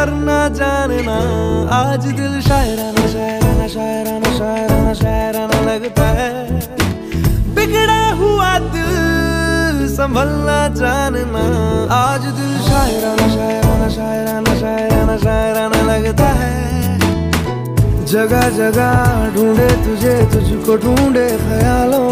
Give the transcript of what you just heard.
करना जानना आज दिल शायराना शायराना शायराना शायराना शायराना लगता है बिगड़ा हुआ दिल संभलना जानना आज दिल शायराना शायराना शायराना शायराना शायराना लगता है जगह जगह ढूंढे तुझे तुझको ढूंढे ख्यालों